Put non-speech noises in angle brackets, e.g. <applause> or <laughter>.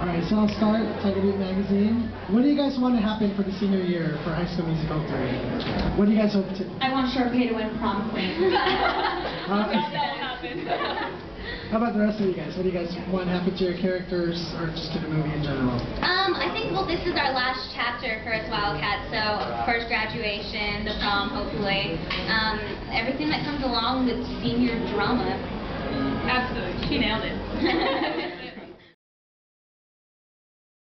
All right, so I'll start. Tiger Beat Magazine. What do you guys want to happen for the senior year for High School Musical 3? What do you guys hope to? I want Sharpay to win prom queen. <laughs> Uh, how about the rest of you guys? What do you guys want to happen to your characters or just to the movie in general? Um, I think, well, this is our last chapter for us Wildcats, so first graduation, the prom, hopefully. Um, everything that comes along with senior drama. Absolutely. She nailed it. <laughs>